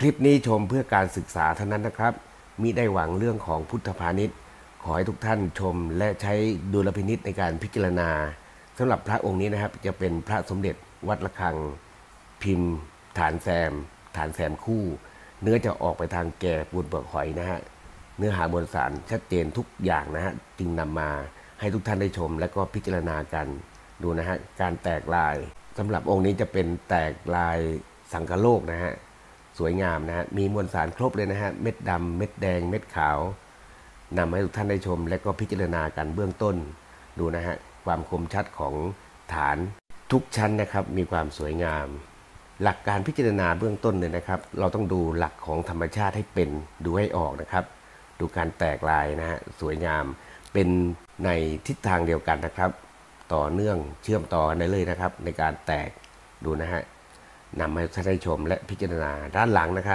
คลิปนี้ชมเพื่อการศึกษาเท่านั้นนะครับ มิได้หวังเรื่องของพุทธพาณิชย์ ขอให้ทุกท่านชมและใช้ดุลพินิษในการพิจารณาสำหรับพระองค์นี้นะครับ จะเป็นพระสมเด็จวัดระฆัง พิมพ์ ฐานแซม ฐานแซมคู่ เนื้อจะออกไปทางแก่ปูนเปลือกหอยนะฮะเนื้อหาบนสารชัดเจนทุกอย่างนะฮะจึงนำมาให้ทุกท่านได้ชม และก็พิจารณากันดูนะฮะการแตกลายสำหรับองค์นี้จะเป็นแตกลายสังกโลกนะฮะ สวยงามนะฮะมีมวลสารครบเลยนะฮะเม็ดดำเม็ดแดง เม็ดขาวนำให้ทุกท่านได้ชม และก็พิจารณากันเบื้องต้น ดูนะฮะความคมชัดของฐานทุกชั้นนะครับมีความสวยงาม หลักการพิจารณาเบื้องต้นเนี่ยนะครับ เราต้องดูหลักของธรรมชาติให้เป็นดูให้ออกนะครับ ดูการแตกลายนะฮะสวยงามเป็นในทิศทางเดียวกันนะครับ ต่อเนื่องเชื่อมต่อกันได้เลยนะครับ ในการแตกดูนะฮะ นำมาให้ท่านได้ชมและพิจารณาด้านหลังนะครับ